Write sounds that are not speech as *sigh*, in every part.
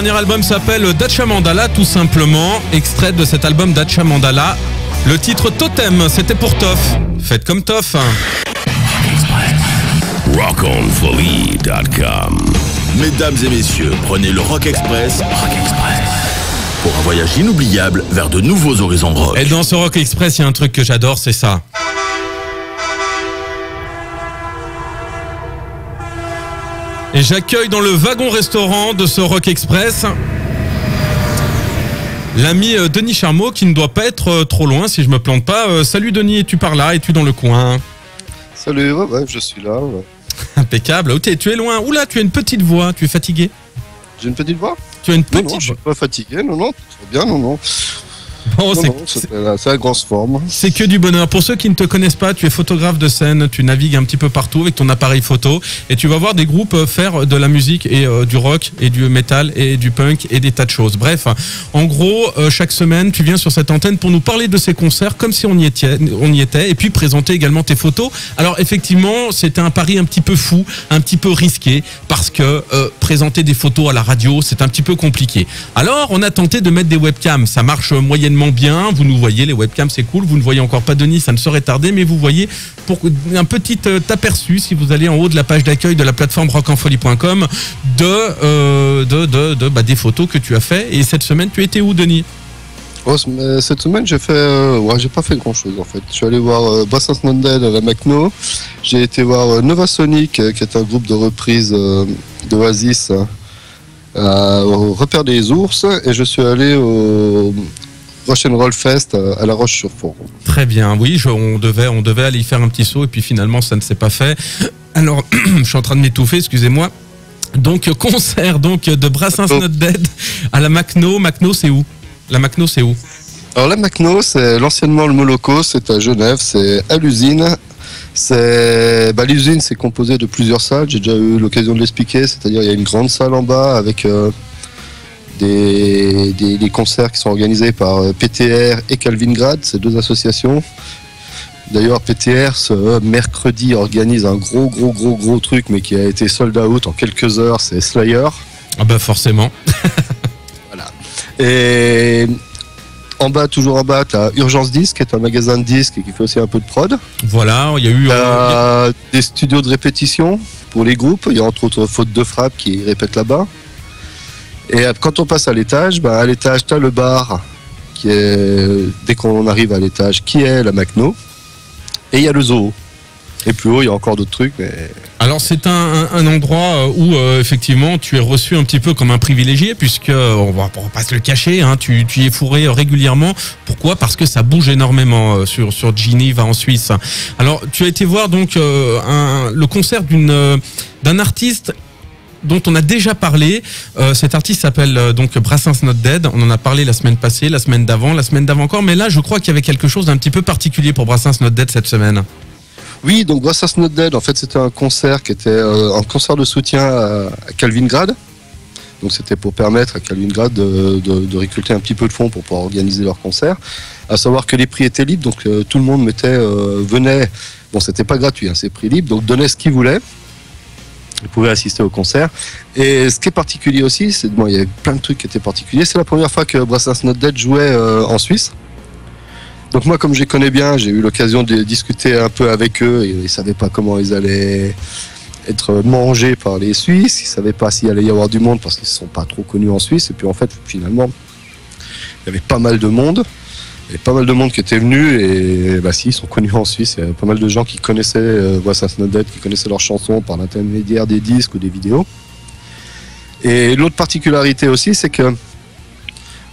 Le dernier album s'appelle Dacha Mandala, tout simplement. Extrait de cet album Dacha Mandala. Le titre Totem, c'était pour Toff. Faites comme Toff. rockonfolly.com. Mesdames et messieurs, prenez le Rock Express. Rock Express. Pour un voyage inoubliable vers de nouveaux horizons rock. Et dans ce Rock Express, il y a un truc que j'adore, c'est ça. Et j'accueille dans le wagon-restaurant de ce Rock Express l'ami euh, Denis Charmeau qui ne doit pas être euh, trop loin si je me plante pas. Euh, salut Denis, es-tu par là? Es-tu dans le coin? Salut, ouais, ouais, je suis là. ouais. *laughs* Impeccable. Oh, t'es- tu es loin. Oula, tu as une petite voix. Tu es fatigué? J'ai une petite voix? Tu as une petite non, je suis voix. pas fatigué, non, non, très bien, non, non. Bon, non, c'est- non, la, la grosse forme. C'est que du bonheur. Pour ceux qui ne te connaissent pas, tu es photographe de scène, tu navigues un petit peu partout avec ton appareil photo et tu vas voir des groupes euh, faire de la musique et euh, du rock et du metal et du punk et des tas de choses. Bref, en gros, euh, chaque semaine, tu viens sur cette antenne pour nous parler de ces concerts comme si on y était, on y était et puis présenter également tes photos. Alors effectivement, c'était un pari un petit peu fou, un petit peu risqué parce que euh, présenter des photos à la radio, c'est un petit peu compliqué. Alors, on a tenté de mettre des webcams. Ça marche moyennement bien. Vous nous voyez, les webcams, c'est cool. Vous ne voyez encore pas Denis, ça ne saurait tarder, mais vous voyez pour un petit euh, aperçu si vous allez en haut de la page d'accueil de la plateforme rockenfolie.com de, euh, de, de, de- bah, des photos que tu as fait. Et cette semaine, tu étais où, Denis? Oh, mais cette semaine, j'ai fait, euh, ouais, j'ai pas fait grand chose en fait. Je suis allé voir euh, Dead à la Macno. J'ai été voir euh, Nova Sonic, euh, qui est un groupe de reprise euh, d'Oasis, euh, au Repère des Ours. Et je suis allé au Roll Fest euh, à La Roche-sur-Foron. Très bien, oui, je- on, devait, on devait aller y faire un petit saut et puis finalement ça ne s'est pas fait. *clears throat* Alors, *clears throat* je suis en train de m'étouffer, excusez-moi. Donc, euh, concert donc de Brassens. Not Dead à la Macno. Macno, c'est où? La Macno, c'est où? Alors la Macno, c'est l'anciennement le Moloko, c'est à Genève, c'est à l'usine. C'est bah, l'usine, c'est composé de plusieurs salles. J'ai déjà eu l'occasion de l'expliquer, c'est-à-dire il y a une grande salle en bas avec euh, des, des- des concerts qui sont organisés par euh, PTR et Calvingrad, ces deux associations. D'ailleurs, PTR ce mercredi organise un gros, gros, gros, gros truc, mais qui a été sold out en quelques heures. C'est Slayer. Ah bah forcément. *laughs* Et en bas, toujours en bas, tu as Urgence Disque, qui est un magasin de disques et qui fait aussi un peu de prod. Voilà, il y a eu... Euh, des studios de répétition pour les groupes. Il y a entre autres Faute de Frappe qui répète là-bas. Et euh, quand on passe à l'étage, bah, à l'étage, tu as le bar, qui dès qu'on arrive à l'étage, qui est la Macno. Et il y a le zoo. Et plus haut, il y a encore d'autres trucs. Alors c'est un, endroit où euh, effectivement tu es reçu un petit peu comme un privilégié puisque euh, on va, va pas se le cacher, hein, tu, y es fourré régulièrement. Pourquoi? Parce que ça bouge énormément sur sur Geneva en Suisse. Alors tu as été voir donc le concert d'un artiste dont on a déjà parlé. Euh, cet artiste s'appelle euh, donc Brassens Not Dead. On en a parlé la semaine passée, la semaine d'avant, la semaine d'avant encore. Mais là, je crois qu'il y avait quelque chose d'un petit peu particulier pour Brassens Not Dead cette semaine. Oui, donc Brassens Not Dead, en fait, c'était un concert qui était euh, un concert de soutien à, à Calvingrad. Donc c'était pour permettre à Calvingrad de, de, récolter un petit peu de fonds pour pouvoir organiser leur concert. À savoir que les prix étaient libres, donc euh, tout le monde mettait, venait. Bon, c'était pas gratuit, hein, c'est prix libre, donc donnait ce qu'il voulait. Il pouvait assister au concert. Et ce qui est particulier aussi, c'est bon, il y avait plein de trucs qui étaient particuliers. C'est la première fois que Brassens Not Dead jouait euh, en Suisse. Donc moi, comme je les connais bien, j'ai eu l'occasion de discuter un peu avec eux. Ils savaient pas comment ils allaient être mangés par les Suisses. Ils savaient pas s'il allait y avoir du monde parce qu'ils sont pas trop connus en Suisse. Et puis en fait, finalement, il y avait pas mal de monde. Pas mal de monde qui était venu et bah si, ils sont connus en Suisse. Il y a pas mal de gens qui connaissaient euh, Dead, qui connaissaient leurs chansons par l'intermédiaire des disques ou des vidéos. Et l'autre particularité aussi, c'est que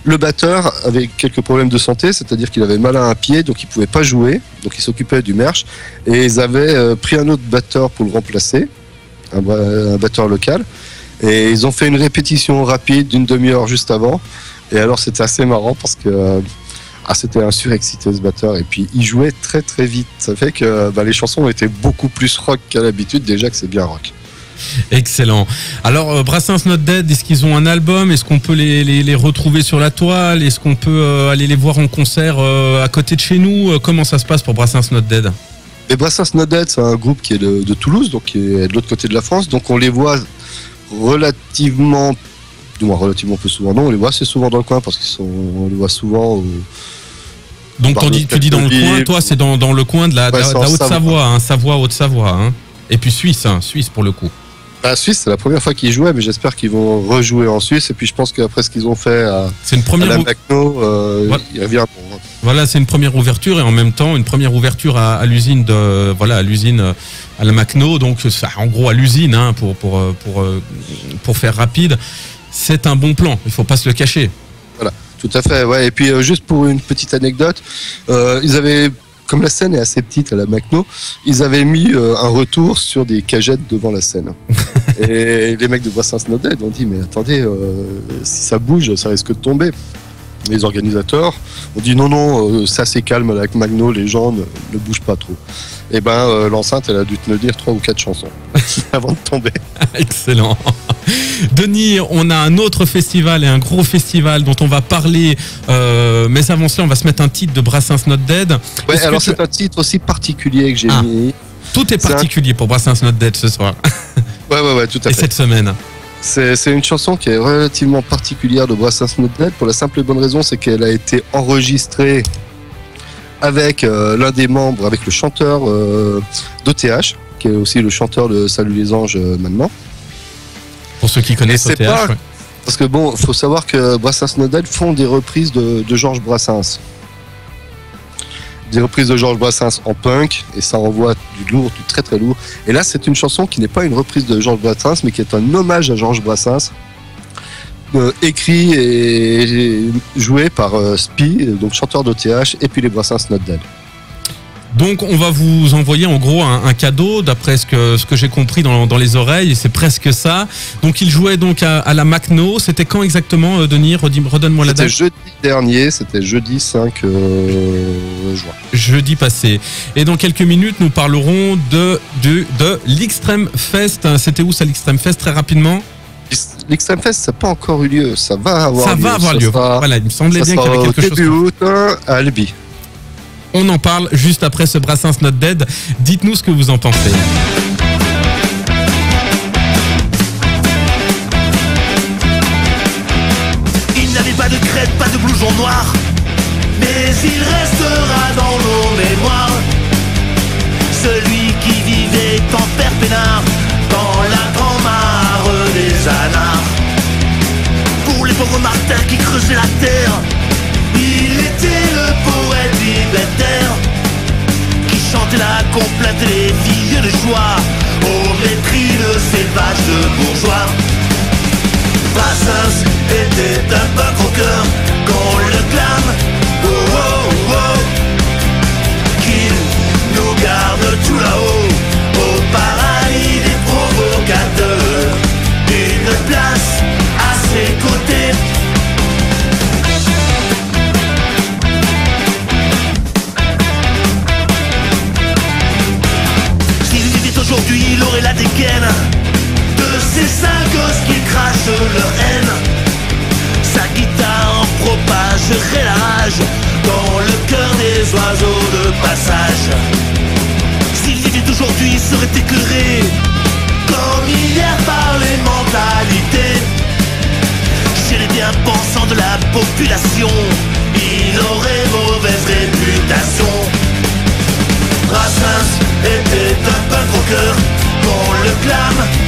le batteur avait quelques problèmes de santé, c'est-à-dire qu'il avait mal à un pied, donc il pouvait pas jouer, donc il s'occupait du merch. Et ils avaient euh, pris un autre batteur pour le remplacer, un, un batteur local. Et ils ont fait une répétition rapide d'une demi-heure juste avant. Et alors c'était assez marrant parce que euh, ah, c'était un surexcité ce batteur. Et puis il jouait très très vite. Ça fait que bah, les chansons étaient beaucoup plus rock qu'à l'habitude, déjà que c'est bien rock. Excellent. Alors, euh, Brassens Not Dead, est-ce qu'ils ont un album? Est-ce qu'on peut les, les, les retrouver sur la toile? Est-ce qu'on peut euh, aller les voir en concert euh, à côté de chez nous? Comment ça se passe pour Brassens Not Dead? Et Brassens Not Dead, c'est un groupe qui est de, de Toulouse, donc qui est de l'autre côté de la France. Donc on les voit relativement du moins relativement peu souvent. Non, on les voit assez souvent dans le coin parce qu'ils sont, on les voit souvent. au- Donc dis- tu dis dans le coin, toi c'est dans, dans le coin de la, Ouais, Haute-Savoie, Savoie. hein, Savoie, Haute-Savoie. Hein. Et puis Suisse, hein, Suisse pour le coup. La Suisse, c'est la première fois qu'ils jouaient, mais j'espère qu'ils vont rejouer en Suisse. Et puis je pense qu'après ce qu'ils ont fait à, C'est une à première, la Macno, euh, Voilà. ils reviendront. voilà, c'est une première ouverture et en même temps une première ouverture à, à l'usine de, voilà, à l'usine euh, à la Macno. Donc ça, en gros à l'usine, hein, pour pour euh, pour euh, pour faire rapide, c'est un bon plan. Il faut pas se le cacher. Tout à fait, ouais. Et puis euh, juste pour une petite anecdote, euh, ils avaient, comme la scène est assez petite à la Macno, ils avaient mis euh, un retour sur des cagettes devant la scène. *laughs* Et les mecs de Brassens Not Dead ont dit mais attendez, si ça bouge, ça risque de tomber. Les organisateurs ont dit non non, ça c'est calme avec Magno, les gens ne, ne bougent pas trop. Et ben euh, l'enceinte, elle a dû tenir trois ou quatre chansons *laughs* *laughs* avant de tomber. Excellent. Denis, on a un autre festival et un gros festival dont on va parler. euh, mais avant cela, on va se mettre un titre de Brassens Not Dead. Ouais, que alors tu- c'est un titre aussi particulier que j'ai Ah. mis. Tout est un- particulier pour Brassens Not Dead ce soir *laughs* Ouais ouais ouais, tout à et fait. cette semaine. C'est une chanson qui est relativement particulière de Brassens Not Dead pour la simple et bonne raison, c'est qu'elle a été enregistrée avec euh, l'un des membres, avec le chanteur euh, d'OTH, qui est aussi le chanteur de Salut les anges maintenant. Pour ceux qui connaissent OTH. pas- ouais. Parce que bon, faut savoir que Brassens Not Dead font des reprises de, de Georges Brassens. Des reprises de Georges Brassens en punk, et ça envoie du lourd, du très très lourd. Et là, c'est une chanson qui n'est pas une reprise de Georges Brassens, mais qui est un hommage à Georges Brassens, euh, écrit et joué par euh, Spi, donc chanteur d'OTH, et puis les Brassens Not Dead. Donc on va vous envoyer en gros un, un cadeau d'après ce que, ce que j'ai compris dans, dans les oreilles, c'est presque ça. Donc il jouait donc à, à la Macno. C'était quand exactement, euh, Denis? Redonne-moi la C'était date. jeudi dernier, c'était jeudi 5 euh, juin. Jeudi passé. Et dans quelques minutes, nous parlerons de, de, de l'Extreme Fest. C'était où ça l'Extreme Fest très rapidement? L'Extreme Fest, ça n'a pas encore eu lieu, ça va avoir Ça lieu. va avoir ça lieu. sera- Voilà, il me semblait bien qu'il y avait quelque chose. début août hein, à Albi. On en parle juste après ce Brassens Not Dead. Dites-nous ce que vous en pensez. Il n'avait pas de crête, pas de blouson noir, mais il restera dans nos mémoires. Celui qui vivait en père dans la grand mare des anards. Pour les pauvres martyrs qui creusaient la terre, complainte des filles de joie au mépris de ces vaches de bourgeois. Brassens était un punk rocker qu'on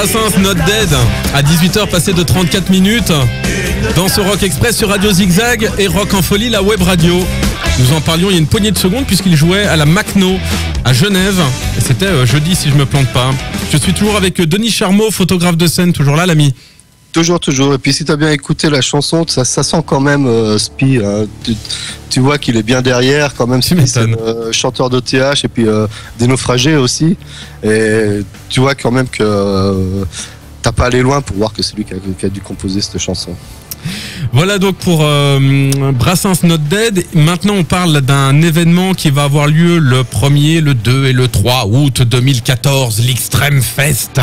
Brassens Not Dead à 18h passé de 34 minutes dans ce Rock Express sur Radio Zigzag et Rock en Folie, la web radio. Nous en parlions il y a une poignée de secondes puisqu'il jouait à la Macno à Genève. C'était euh, jeudi si je me plante pas. Je suis toujours avec euh, Denis Charmeau, photographe de scène, toujours là l'ami. Toujours, toujours. Et puis si tu as bien écouté la chanson, ça, ça sent quand même euh, Spi. hein. Tu, tu vois qu'il est bien derrière, quand même. C'est euh, chanteur d'OTH et puis euh, des naufragés aussi. Et tu vois quand même que euh, t'as pas allé loin pour voir que c'est lui qui a, qui a dû composer cette chanson. Voilà donc pour euh, Brassens Not Dead. Maintenant, on parle d'un événement qui va avoir lieu le 1er, le 2 et le 3 août 2014, l'Extreme Fest.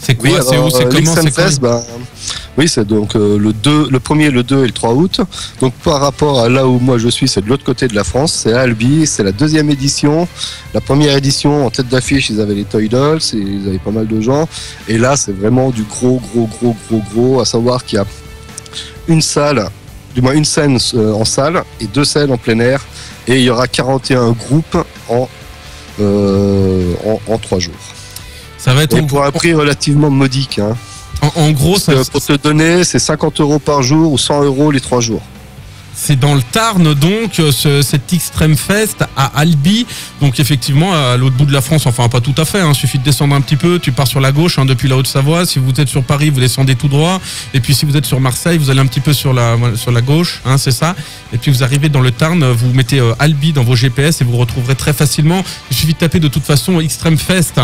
C'est quoi C'est où C'est euh, comment C'est ben, Oui, c'est donc euh, le 2, le 1er, le 2 et le 3 août. Donc par rapport à là où moi je suis, c'est de l'autre côté de la France, c'est à Albi, c'est la deuxième édition. La première édition, en tête d'affiche, ils avaient les Toy Dolls, ils avaient pas mal de gens. Et là, c'est vraiment du gros, gros, gros, gros, gros, à savoir qu'il y a une salle, du moins une scène euh, en salle et deux scènes en plein air. Et il y aura 41 groupes en, euh, en, en 3 jours. Ça va être Et pour un prix relativement modique. Hein. en- en gros, ça- pour te donner, c'est 50 euros par jour ou 100 euros les 3 jours. C'est dans le Tarn donc euh, ce, cet Extreme Fest à Albi. Donc effectivement à l'autre bout de la France, enfin pas tout à fait. Il suffit de descendre un petit peu. Tu pars sur la gauche hein, depuis la Haute-Savoie. Si vous êtes sur Paris, vous descendez tout droit. Et puis si vous êtes sur Marseille, vous allez un petit peu sur la sur la gauche, hein, c'est ça. Et puis vous arrivez dans le Tarn, vous mettez euh, Albi dans vos GPS et vous retrouverez très facilement. Il suffit de taper de toute façon Extreme Fest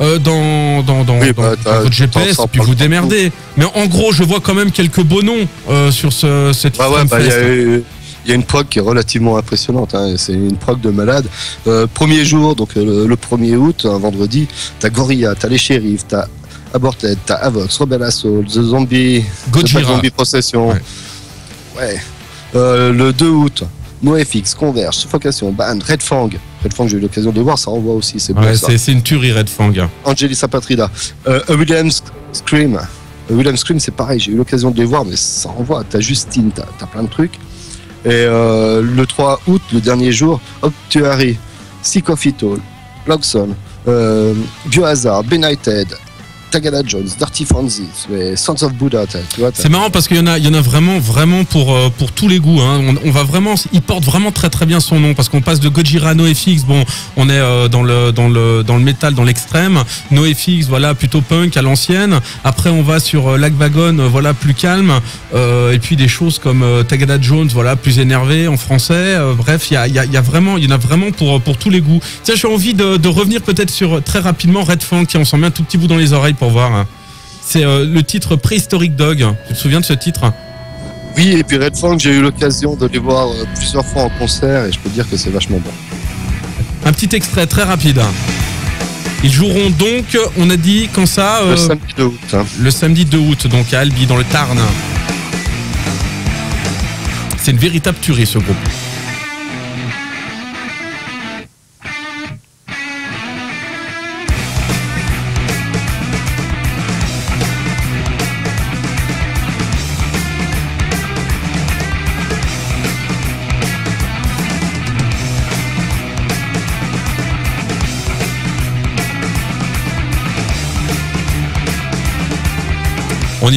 euh, dans dans dans, Oui, bah, dans votre GPS puis vous démerdez. Mais en gros, je vois quand même quelques beaux noms euh, sur ce cette Bah ouais, Extreme bah, il y, Fest. a eu- il y a une prog qui est relativement impressionnante. hein, C'est une prog de malade. Euh, premier jour, donc euh, le, le 1er août, un vendredi, t'as Gorilla, t'as les shérifs, t'as Aborted, t'as Avox, Rebel Assault, The Zombie, The Gojira. Zombie Procession. Ouais. Ouais. Euh, le 2 août, NoFX, Converge, Suffocation, Band, Red Fang. Red Fang, j'ai eu l'occasion de voir, ça envoie aussi, c'est bon Ouais, c'est une tuerie Red Fang. Angelis Apatrida. Euh, A Williams Scream. A Williams Scream, c'est pareil, j'ai eu l'occasion de les voir, mais ça envoie. T'as Justine, t'as as plein de trucs. Et euh, le 3 août, le dernier jour, Obtuary, Sick of It Biohazard, Benighted, Tagada Jones, Dirty mais Sons of Buddha, C'est marrant parce qu'il y en a, y en a vraiment, vraiment pour euh, pour tous les goûts. Hein. On, va vraiment, il porte vraiment très très bien son nom parce qu'on passe de Gojira NoFX. Bon, on est euh, dans le dans le dans le métal, dans l'extrême. NoFX, voilà, plutôt punk à l'ancienne. Après, on va sur euh, Lac Wagon, euh, voilà, plus calme. Et puis des choses comme Tagada Jones, voilà, plus énervé en français. Bref, il y a, y, y a vraiment, y en a vraiment pour pour tous les goûts. Tiens, j'ai envie de, revenir peut-être sur très rapidement Red Fang. Tiens, on s'en met un tout petit bout dans les oreilles voir. C'est euh, le titre Prehistoric Dog. Tu te souviens de ce titre? Oui, et puis Red Fang, j'ai eu l'occasion de les voir euh, plusieurs fois en concert et je peux dire que c'est vachement bon. Un petit extrait très rapide. Ils joueront donc, on a dit, quand ça euh, Le samedi 2 août. hein. le samedi 2 août, donc à Albi, dans le Tarn. C'est une véritable tuerie ce groupe.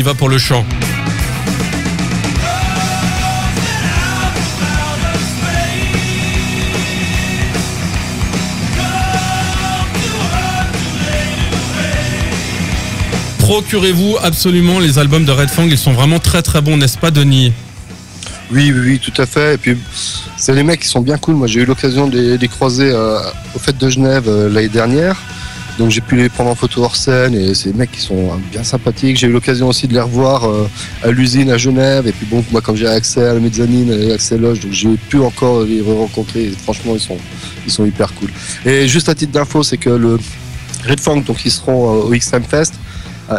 Va pour le chant. Procurez-vous absolument les albums de Red Fang, ils sont vraiment très très bons, n'est-ce pas Denis? Oui, oui, tout à fait. Et puis, c'est les mecs qui sont bien cool. Moi, j'ai eu l'occasion de les, croiser euh, aux fêtes de Genève euh, l'année dernière. Donc, j'ai pu les prendre en photo hors scène et des mecs qui sont euh, bien sympathiques. J'ai eu l'occasion aussi de les revoir euh, à l'usine à Genève. Et puis, bon, moi, comme j'ai accès à la mezzanine et accès à loge, donc j'ai pu encore les rencontrer. Franchement, ils sont, ils sont hyper cool. Et juste à titre d'info, c'est que le Red Funk, donc, ils seront euh, au X-Time Fest.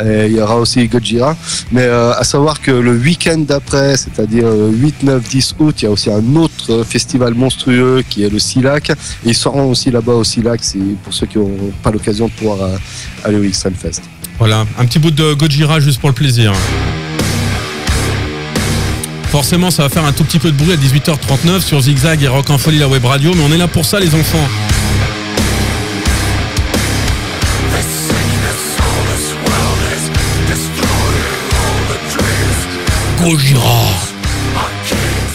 Et il y aura aussi Gojira. Mais euh, à savoir que le week-end d'après, c'est-à-dire euh, 8, 9, 10 août, il y a aussi un autre euh, festival monstrueux qui est le Silac. Et ils seront aussi là-bas au Silac, pour ceux qui n'ont pas l'occasion de pouvoir euh, aller au X-Time Fest. Voilà, un petit bout de Gojira juste pour le plaisir. Forcément, ça va faire un tout petit peu de bruit à 18h39 sur Zigzag et Rock en Folie, la web radio, mais on est là pour ça, les enfants. Gojira.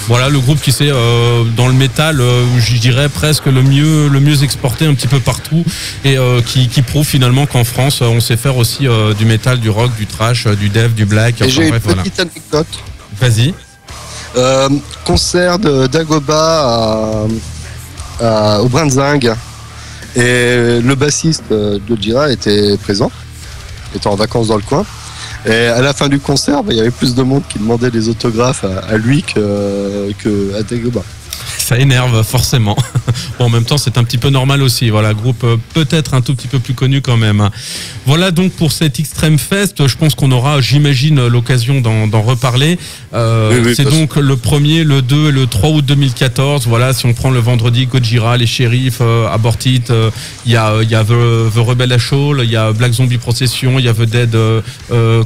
Voilà le groupe qui s'est euh, dans le métal, euh, je dirais presque le mieux, le mieux exporté un petit peu partout et euh, qui, qui prouve finalement qu'en France on sait faire aussi euh, du métal, du rock, du trash, du dev, du black. Et enfin, j'ai une bref, voilà. petite anecdote. Vas-y. Euh, concert de d'Agoba à, à- au Brinzing. Et le bassiste de Jira était présent, était en vacances dans le coin. Et à la fin du concert, bah, il y avait plus de monde qui demandait des autographes à, lui que, que à Dagoba. Ça énerve forcément. *laughs* Bon, en même temps, c'est un petit peu normal aussi. Voilà, groupe euh, peut-être un tout petit peu plus connu quand même. Voilà donc pour cet Extreme Fest. Je pense qu'on aura, j'imagine, l'occasion d'en reparler. Euh, Oui, oui, c'est donc le 1er, le 2 et le 3 août 2014. Voilà, si on prend le vendredi, Gojira, les shérifs, euh, Abortit, euh, il y a, y a The, The Rebel Assault, il y a Black Zombie Procession, il y a The Dead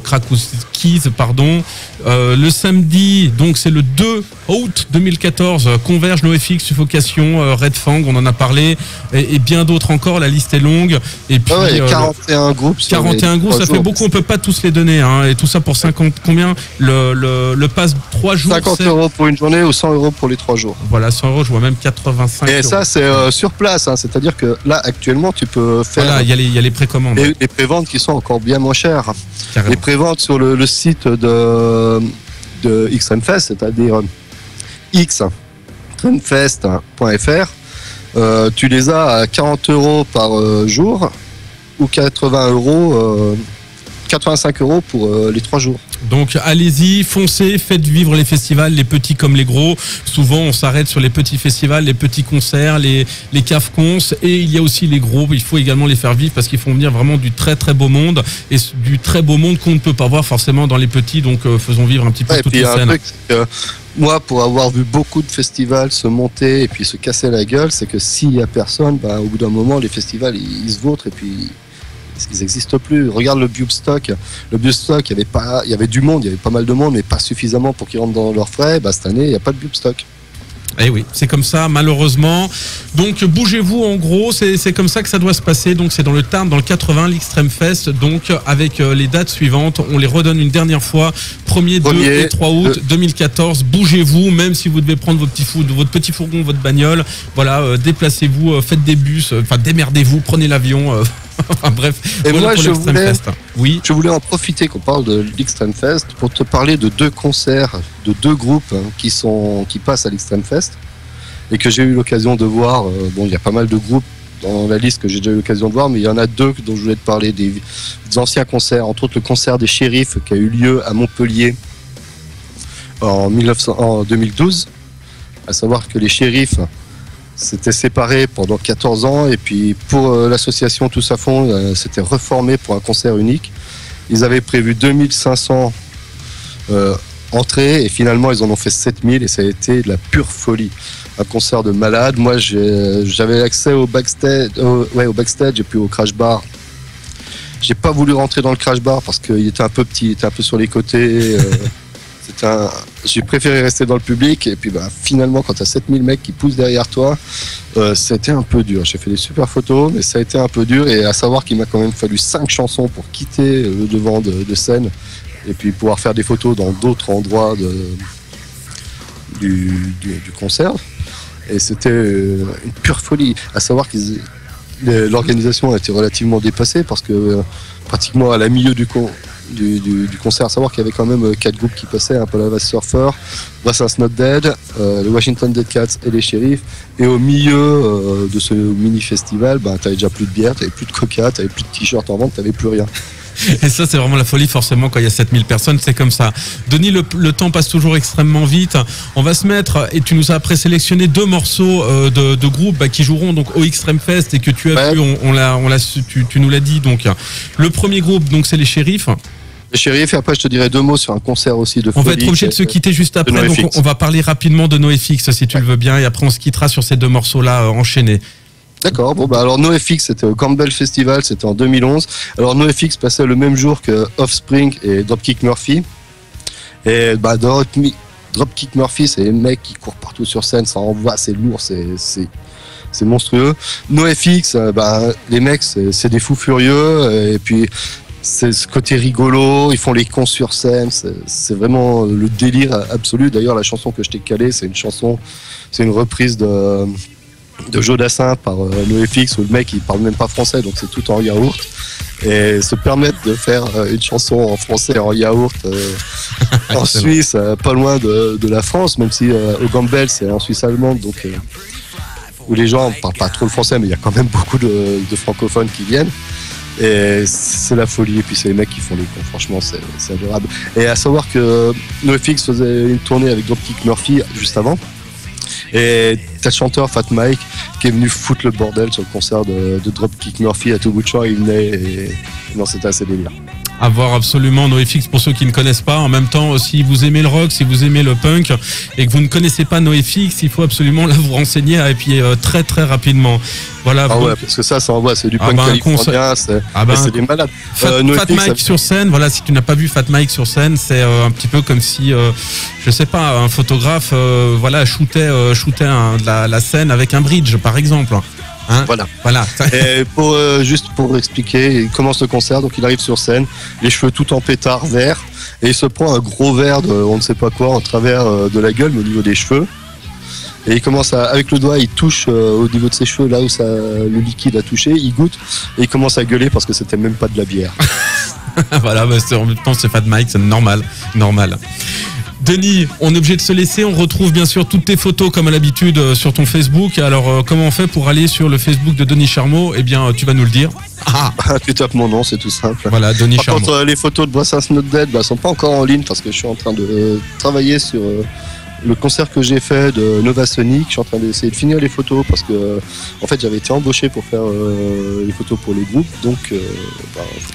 Krakowskis, pardon. Le samedi, donc c'est le 2 août 2014, euh, Converge, Suffocation, euh, Red Fang, on en a parlé, et, et bien d'autres encore, la liste est longue. Et puis, Ah ouais, euh, 41 groupes. sur 41 les groupes, ça fait beaucoup, on peut pas tous les donner, hein, et tout ça pour 50, combien? Le, le, le pass 3 jours 50 c'est- euros pour une journée ou 100 euros pour les trois jours. Voilà, 100 euros, je vois même 85 Et euros. ça, c'est euh, sur place. hein. C'est-à-dire que là, actuellement, tu peux faire Voilà, il y a les, il y a les précommandes, les, les préventes qui sont encore bien moins chères. carrément. Les préventes sur le, le site de, de XMFest, c'est-à-dire euh, euh, tu les as à 40 euros par euh, jour ou 80 euros, euh, 85 euros pour euh, les trois jours. Donc allez-y, foncez, faites vivre les festivals, les petits comme les gros. Souvent on s'arrête sur les petits festivals, les petits concerts, les, les cons et il y a aussi les gros. Il faut également les faire vivre parce qu'ils font venir vraiment du très très beau monde et du très beau monde qu'on ne peut pas voir forcément dans les petits. Donc euh, faisons vivre un petit peu Ouais, toutes les scènes. Moi, pour avoir vu beaucoup de festivals se monter et puis se casser la gueule, c'est que s'il y a personne, bah, au bout d'un moment, les festivals, ils, ils se vautrent et puis ils n'existent plus. Regarde le Bubstock. Le Bubstock, il y avait pas, il y avait du monde, il y avait pas mal de monde, mais pas suffisamment pour qu'ils rentrent dans leurs frais. Bah, cette année, il n'y a pas de Bubstock. Eh oui, c'est comme ça, malheureusement. Donc bougez-vous en gros, c'est c'est comme ça que ça doit se passer. Donc c'est dans le Tarn, dans le 80, l'Extreme Fest. Donc avec euh, les dates suivantes, on les redonne une dernière fois. 1er, 2 Premier, et 3 août 2014. Bougez-vous, même si vous devez prendre votre petit, fou, votre petit fourgon, votre bagnole. Voilà, euh, déplacez-vous, euh, faites des bus, euh, enfin démerdez-vous, prenez l'avion. Enfin *laughs* bref, Et voilà moi, je voulais- Fest. Oui, Je voulais en profiter qu'on parle de l'Extreme Fest pour te parler de deux concerts de deux groupes hein, qui, sont, qui passent à l'Extreme Fest et que j'ai eu l'occasion de voir. Euh, Bon, il y a pas mal de groupes dans la liste que j'ai déjà eu l'occasion de voir, mais il y en a deux dont je voulais te parler, des, des anciens concerts, entre autres le concert des shérifs qui a eu lieu à Montpellier en, 1900 en 2012. À savoir que les shérifs s'étaient séparés pendant 14 ans et puis pour euh, l'association Tous à fond, euh, s'était reformé pour un concert unique. Ils avaient prévu 2500 euh, entrées et finalement ils en ont fait 7000 et ça a été de la pure folie. Un concert de malade. Moi j'avais accès au backstage, ouais, au backstage et puis au crash bar. J'ai pas voulu rentrer dans le crash bar parce qu'il était un peu petit, il était un peu sur les côtés. c'était *laughs* J'ai préféré rester dans le public et puis bah, finalement quand tu as 7000 mecs qui poussent derrière toi, euh, été un peu dur. J'ai fait des super photos, mais ça a été un peu dur. Et à savoir qu'il m'a quand même fallu cinq chansons pour quitter le devant de, scène et puis pouvoir faire des photos dans d'autres endroits du, du- concert. Et c'était euh, une pure folie. À savoir les- l'organisation a été relativement dépassée parce que euh, pratiquement à la milieu du, con- du, du- du concert, à savoir qu'il y avait quand même euh, quatre groupes qui passaient, un peu la Surfer, Brassens Not Dead, euh, les Washington Dead Cats et les Sheriffs. Et au milieu euh, de ce mini festival, bah, t'avais déjà plus de bière, t'avais plus de coca, t'avais plus de t-shirts en vente, t'avais plus rien. *laughs* Et ça, c'est vraiment la folie, forcément, quand il y a 7000 personnes, c'est comme ça. Denis, le, le temps passe toujours extrêmement vite. On va se mettre, et tu nous as présélectionné deux morceaux euh, de, de groupes bah, qui joueront donc au Extreme Fest et que tu as Ouais. vu, on, on l'a, on l'a, tu, tu nous l'as dit. Donc, le premier groupe, donc c'est les Shérifs. Sheriffs, et après je te dirai deux mots sur un concert aussi de On va être obligé de se quitter juste après, donc on, on va parler rapidement de NoFX si tu le veux bien, et après on se quittera sur ces deux morceaux-là euh, enchaînés. D'accord, bon bah alors NoFX c'était au Campbell Festival, c'était en 2011. Alors NoFX passait le même jour que Offspring et Dropkick Murphy. Et bah Drop- Dropkick Murphy, c'est les mecs qui courent partout sur scène, ça envoie, c'est lourd, c'est c'est monstrueux. NoFX, euh, bah les mecs c'est des fous furieux et puis c'est ce côté rigolo, ils font les cons sur scène, c'est- vraiment le délire absolu. D'ailleurs, la chanson que je t'ai calée, c'est une chanson, c'est une reprise de, de Jodassin par euh, NoFX où le mec il parle même pas français, donc c'est tout en yaourt. Et se permettre de faire euh, une chanson en français en yaourt euh, *laughs* en. Suisse, euh, pas loin de, de la France, même si euh, au Gambel c'est en Suisse allemande, donc euh, où les gens parlent pas trop le français, mais il y a quand même beaucoup de, de francophones qui viennent. Et c'est la folie. Et puis c'est les mecs qui font les cons. Franchement, c'est adorable. Et à savoir que NoFX faisait une tournée avec Dropkick Murphy juste avant. Et t'as le chanteur Fat Mike qui est venu foutre le bordel sur le concert de, de Dropkick Murphy à tout bout de champ. Il venait et non, c'était assez délire. À voir absolument NoFX pour ceux qui ne connaissent pas. En même temps, si vous aimez le rock, si vous aimez le punk et que vous ne connaissez pas NoFX, il faut absolument là vous renseigner et puis euh, très très rapidement. Voilà. Ah donc- ouais, parce que ça, ça envoie. C'est du Ah punk bah, un californien. C'est Ah c'est des malades. Fat, Euh, Fat Mike ça- sur scène, voilà, si tu n'as pas vu Fat Mike sur scène, c'est euh, un petit peu comme si, euh, je sais pas, un photographe, euh, voilà, shootait, euh, shootait un- la, la scène avec un bridge, par exemple. Hein Voilà. Voilà. Et pour, euh, juste pour expliquer, il commence le concert, donc il arrive sur scène, les cheveux tout en pétard vert, et il se prend un gros verre de on ne sait pas quoi en travers euh, de la gueule, mais au niveau des cheveux. Et il commence à, avec le doigt, il touche euh, au niveau de ses cheveux, là où ça, le liquide a touché, il goûte, et il commence à gueuler parce que c'était même pas de la bière. *laughs* voilà, bah, c'est- en même temps, c'est Fat Mike, c'est normal, normal. Denis, on est obligé de se laisser. On retrouve bien sûr toutes tes photos comme à l'habitude euh, sur ton Facebook. Alors, euh, comment on fait pour aller sur le Facebook de Denis Charmeau Eh bien, euh, tu vas nous le dire. Ah, tu tapes mon nom, c'est tout simple. voilà, Denis Par Charmeau. contre, les photos de Brassens Not Dead bah, sont pas encore en ligne parce que je suis en train de travailler sur le concert que j'ai fait de Nova Sonic. Je suis en train d'essayer de finir les photos parce que, en fait, j'avais été embauché pour faire euh, les photos pour le groupe. Donc, euh,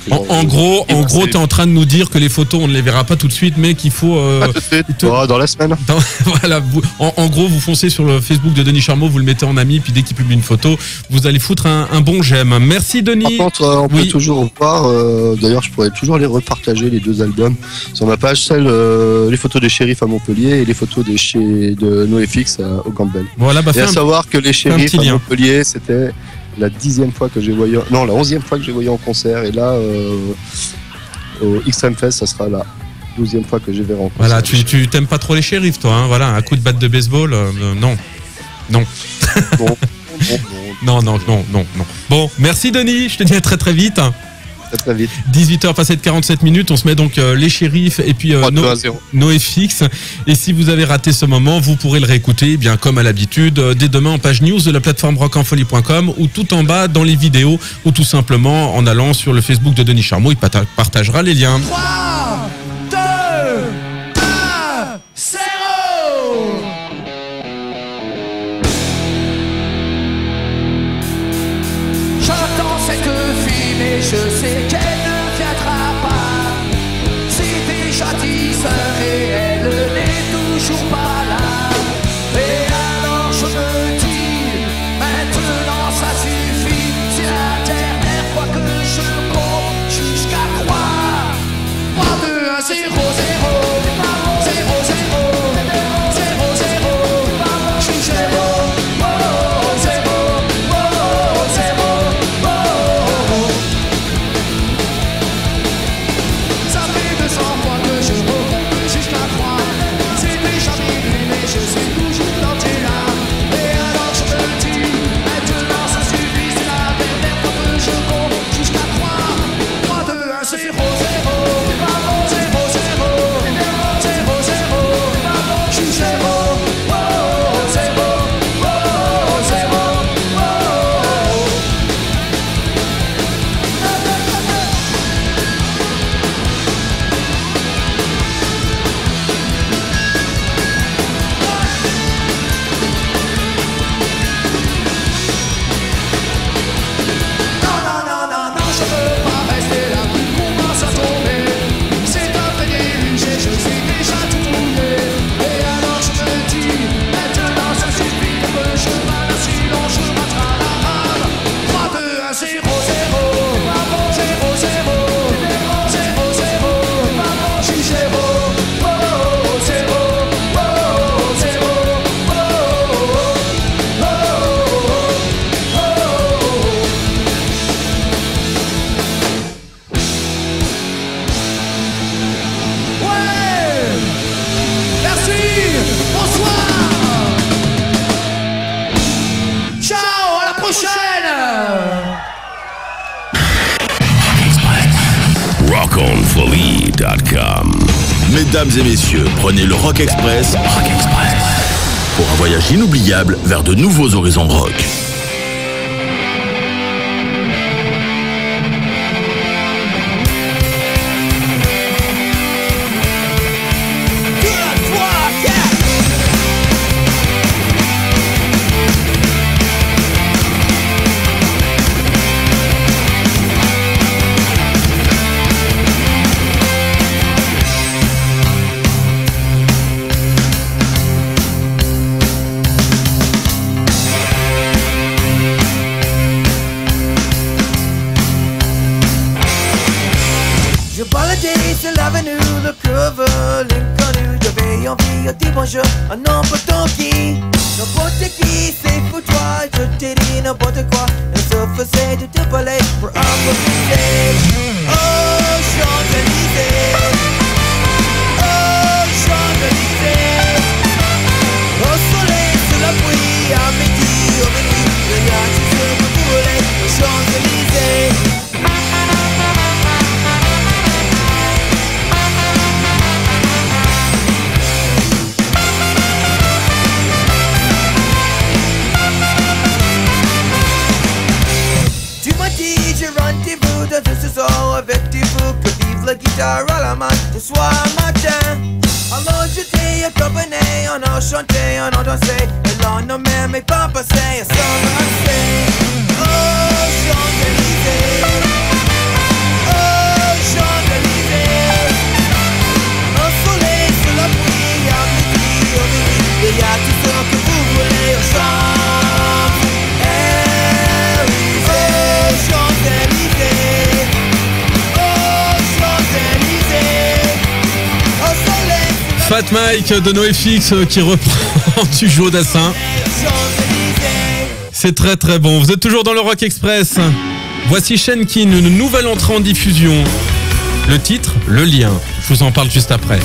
bah, En, gros, en gros, t'es en train de nous dire que les photos, on ne les verra pas tout de suite, mais qu'il faut. euh, Pas tout de suite. te- Oh, dans la semaine. Dans- *laughs* voilà, vous- en, en gros, vous foncez sur le Facebook de Denis Charmeau, vous le mettez en ami, puis dès qu'il publie une photo, vous allez foutre un, un bon j'aime. Merci Par Denis. contre, euh, on Oui. peut toujours voir. D'ailleurs, je pourrais toujours les repartager les deux albums sur ma page, celle les photos des shérifs à Montpellier et les photos des chez de NoFX à- au Campbell. Voilà, bah Et à un- savoir que les shérifs à. Montpellier, c'était la dixième fois que j'ai voyé, non, la onzième fois que j'ai voyé en concert, et là, euh, au XM Fest, ça sera la douzième fois que je vais en concert. Voilà, tu, tu t'aimes pas trop les shérifs, toi, hein, voilà, un coup de batte de baseball, euh, euh, non. Bon, bon, bon, *laughs* Non, non, non, non, non. Bon, merci Denis, je te dis à très très vite. Très très vite. 18h passées de 47 minutes, on se met donc euh, les shérifs et puis euh, 3, 2, nos- 1, 0. NoFX. Et si vous avez raté ce moment, vous pourrez le réécouter, eh bien comme à l'habitude, euh, dès demain en page news de la plateforme rockenfolie.com ou tout en bas dans les vidéos ou tout simplement en allant sur le Facebook de Denis Charmeau, il pata- partagera les liens. 3, Mesdames et messieurs, prenez le Rock Express, rock Express. Pour un voyage inoubliable vers de nouveaux horizons rock. Sur l'avenue, le cover, l'inconnu, je vais envie, dis bonjour, un n'importe qui. N'importe qui, c'est pour toi, je te dis n'importe quoi. Et se faisait de te parler pour improviser. Oh, Champs-Élysées. Vive la guitare à la main ce soir matin. Alors j'étais accompagné, on a chanté, on a dansé, et l'on n'a même pas passé à s'embrasser. Oh, Fat Mike de NoFX euh, qui reprend *laughs* du Joe Dassin. C'est très très bon. Vous êtes toujours dans le Rock Express. Voici Shenkin, une nouvelle entrée en diffusion. Le titre, Le Lien. Je vous en parle juste après.